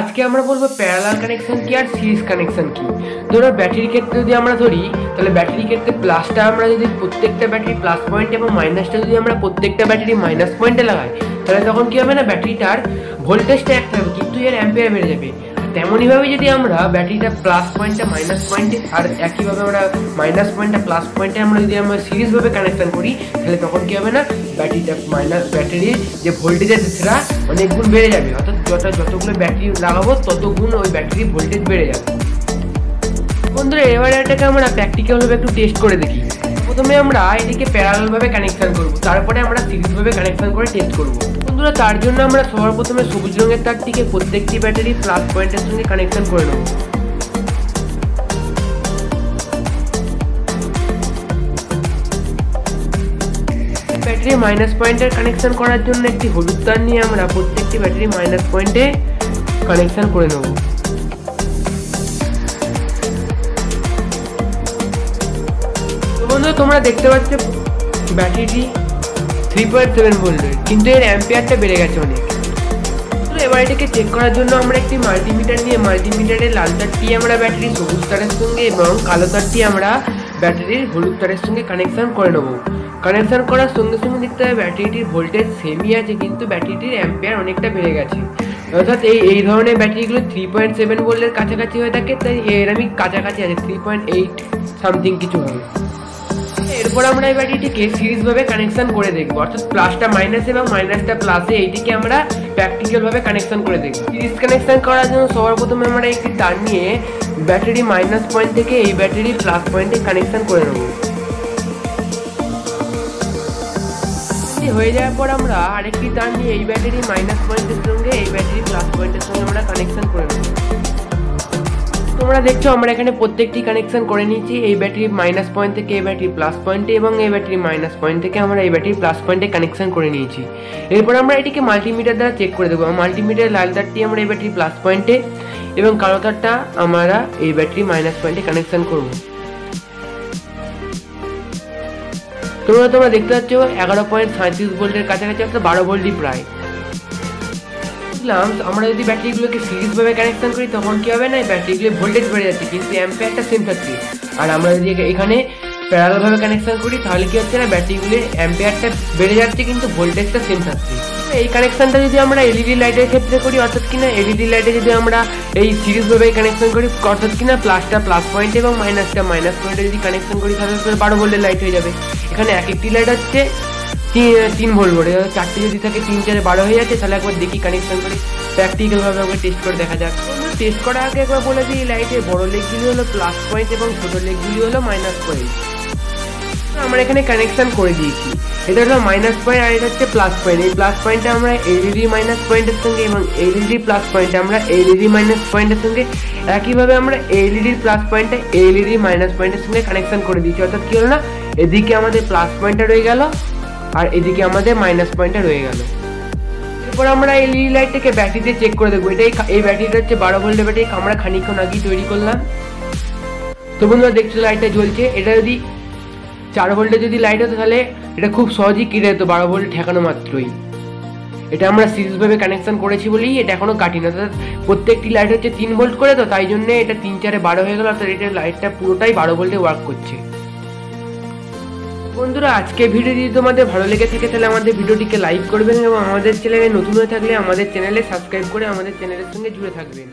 আজকে আমরা বলব প্যারালাল কানেকশন কি আর সিরিজ কানেকশন কি? ধরো ব্যাটারির ক্ষেত্রে যদি আমরা ধরি, তাহলে ব্যাটারির ক্ষেত্রে প্লাসটা আমরা যদি প্রত্যেকটা ব্যাটারি প্লাস পয়েন্ট এবং মাইনাসটা যদি আমরা প্রত্যেকটা ব্যাটারি মাইনাস পয়েন্টে লাগাই, তাহলে তখন কি হবে না? ব্যাটারিটার ভোল্টেজটা এক থাকবে, কিন্তু এর অ্যাম্পিয়ার বেড়ে যাবে। তেমনইভাবে যদি আমরা ব্যাটারিটা প্লাস পয়েন্টটা মাইনাস পয়েন্টে আর একইভাবে আমরা মাইনাস পয়েন্টটা প্লাস পয়েন্টে আমরা যদি আমরা সিরিজভাবে কানেকশন করি, তাহলে তখন কি হবে না? ব্যাটারিটা মাইনাস ব্যাটারির যে ভোল্টেজের সেটা অনেক গুণ বেড়ে যাবে। অর্থাৎ যত, যতগুলো ব্যাটারি লাগাবো, তত গুণ ওই ব্যাটারির ভোল্টেজ বেড়ে যাবে। বন্ধুরা, এবারে এটাকে আমরা প্র্যাকটিক্যালভাবে একটু টেস্ট করে দেখি। প্রথমে আমরা এটিকে প্যারালালভাবে কানেকশন করব, তারপরে আমরা সিরিজভাবে কানেকশন করে টেস্ট করব। বন্ধুরা, তার জন্য আমরা সবার প্রথমে সবুজ রঙের তারটিকে প্রত্যেকটি ব্যাটারি প্লাস পয়েন্টের সঙ্গে কানেকশন করে নেব। ব্যাটারি মাইনাস পয়েন্টের কানেকশন করার জন্য একটি হলুদ তার নিয়ে আমরা প্রত্যেকটি ব্যাটারি মাইনাস পয়েন্টে কানেকশন করে নেব। তো বন্ধু তোমরা দেখতে পাচ্ছ ব্যাটারিটি থ্রি পয়েন্ট সেভেন ভোল্টের কিন্তু এর অ্যাম্পিয়ারটা বেড়ে গেছে অনেক। তো এবার এটাকে চেক করার জন্য আমরা একটি মাল্টিমিটার নিয়ে মাল্টিমিটারের লাল তারটি আমরা ব্যাটারি সবুজ তারের সঙ্গে এবং কালো তারটি আমরা ব্যাটারির হলুদ তারের সঙ্গে কানেকশন করে নেব। কানেকশন করার সঙ্গে সঙ্গে দেখতে হবে ব্যাটারিটির ভোল্টেজ সেমই আছে, কিন্তু ব্যাটারিটির অ্যাম্পিয়ার অনেকটা বেড়ে গেছে। অর্থাৎ এই এই ধরনের ব্যাটারিগুলো থ্রি পয়েন্ট সেভেন ভোল্টের কাছাকাছি হয়ে থাকে, তাই এর আমি কাছাকাছি আছে থ্রি পয়েন্ট এইট সামথিং কিছু হবে। এরপর আমরা এই ব্যাটারিটিকে সিরিজভাবে কানেকশন করে দেখব। অর্থাৎ প্লাসটা মাইনাস এবং মাইনাসটা প্লাসে এইটিকে আমরা প্র্যাকটিক্যালভাবে কানেকশন করে দেখব। সিরিজ কানেকশন করার জন্য সবার প্রথমে আমরা একটি তার নিয়ে ব্যাটারি মাইনাস পয়েন্ট থেকে এই ব্যাটারি প্লাস পয়েন্টে কানেকশন করে নেব। হয়ে যাওয়ার পর আমরা আরেকটি তার নিয়ে এই ব্যাটারি মাইনাস পয়েন্টের সঙ্গে এই ব্যাটারি প্লাস পয়েন্টের সঙ্গে আমরা কানেকশন করে নেব। তোমরা দেখছ, আমরা এখানে প্রত্যেকটি কানেকশন করে নিয়েছি। এই ব্যাটারি মাইনাস পয়েন্ট থেকে, এই ব্যাটারি প্লাস পয়েন্টে এবং এই ব্যাটারি মাইনাস পয়েন্ট থেকে আমরা এই ব্যাটারি প্লাস পয়েন্টে কানেকশন করে নিয়েছি। এরপর আমরা এটিকে মাল্টিমিটার দ্বারা চেক করে দেবো। মাল্টিমিটার লাল তারটি আমরা এই ব্যাটারি প্লাস পয়েন্টে এবং কালো তারটা আমরা এই ব্যাটারি মাইনাস পয়েন্টে কানেকশন করব। তোমরা তোমরা দেখতে পাচ্ছ, এগারো পয়েন্ট সাঁত্রিশ ভোল্টের কাছাকাছি অর্থাৎ বারো ভোল্টই প্রায়। বুঝলাম আমরা যদি ব্যাটারিগুলোকে সিরিজভাবে কানেকশন করি, তখন কি হবে না ব্যাটারিগুলো ভোল্টেজ বেড়ে যাচ্ছে, কিন্তু অ্যাম্পিয়ারটা সেম থাকছে। আর আমরা যদি এখানে প্যারালভাবে কানেকশন করি, তাহলে কি হচ্ছে না ব্যাটারিগুলির অ্যাম্পিয়ারটা বেড়ে যাচ্ছে, কিন্তু ভোল্টেজটা সেম থাকছে। এই কানেকশনটা যদি আমরা এলইডি লাইটের ক্ষেত্রে করি, অর্থাৎ কিনা এলইডি লাইটে যদি আমরা এই সিরিজভাবে কানেকশন করি, অর্থাৎ কিনা প্লাসটা প্লাস পয়েন্ট এবং মাইনাসটা মাইনাস পয়েন্টে যদি কানেকশন করি, তাহলে বারো ভোল্টের লাইট হয়ে যাবে। এখানে এক একটি লাইট হচ্ছে তিন ভোল্ট করে চারটে যদি থাকে তিন চারে বারো হয়ে যাচ্ছে, তাহলে একবার দেখি কানেকশন করি। প্র্যাকটিক্যালভাবে একবার টেস্ট করে দেখা যাক। টেস্ট করার আগে একবার বলে দিই লাইটের বড় লেগগুলি হলো প্লাস পয়েন্ট এবং ছোটো লেগগুলি হলো মাইনাস পয়েন্ট আমরা এখানে কানেকশন করে দিয়েছি। এটা হলো মাইনাস পয়েন্ট আর এটা হচ্ছে প্লাস পয়েন্ট এই প্লাস পয়েন্টে আমরা এলইডি মাইনাস পয়েন্টের সঙ্গে এবং এলইডি প্লাস পয়েন্টে আমরা এলইডি মাইনাস পয়েন্টের সঙ্গে একইভাবে আমরা এলইডি প্লাস পয়েন্টে এলইডি মাইনাস পয়েন্টের সঙ্গে কানেকশন করে দিয়েছি। অর্থাৎ কী হলো না? এদিকে আমাদের প্লাস পয়েন্টটা রয়ে গেল। আর এদিকে আমাদের মাইনাস পয়েন্টটা রয়ে গেল। এরপর আমরা এলইডি লাইটটাকে ব্যাটারিতে চেক করে দেখব। এটাই এই ব্যাটারিটা হচ্ছে বারো ভোল্টের ব্যাটারি আমরা খানিক্ষণ আগেই তৈরি করলাম। তো বন্ধুরা, দেখছ লাইটটা জ্বলছে। এটা যদি চার ভোল্টে যদি লাইট হতো, তাহলে এটা খুব সহজেই কেটে যেত বারো ভোল্ট ঠেকানো মাত্রই। এটা আমরা সিরিজভাবে কানেকশন করেছি বলেই এটা এখনও কাটি না অর্থাৎ প্রত্যেকটি লাইট হচ্ছে তিন ভোল্ট করে, তো তাই জন্য এটা তিন চারে বারো হয়ে গেল। অর্থাৎ এটা লাইটটা পুরোটাই বারো ভোল্টে ওয়ার্ক করছে। বন্ধুরা, আজকে ভিডিও যদি তোমাদের ভালো লেগে থাকে, তাহলে আমাদের ভিডিওটিকে লাইক করবেন এবং আমাদের চ্যানেলে নতুন হয়ে থাকলে আমাদের চ্যানেলে সাবস্ক্রাইব করে আমাদের চ্যানেলের সঙ্গে জুড়ে থাকবেন।